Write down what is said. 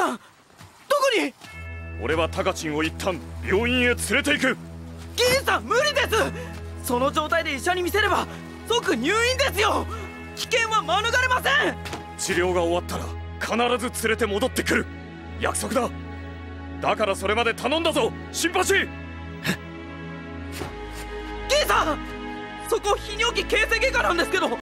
さんどこに。俺はタカチンを一旦病院へ連れて行く。銀さん無理です。その状態で医者に見せれば即入院ですよ。危険は免れません。治療が終わったら必ず連れて戻ってくる。約束だ。だからそれまで頼んだぞ。新橋銀さんそこ泌尿器形成外科なんですけど。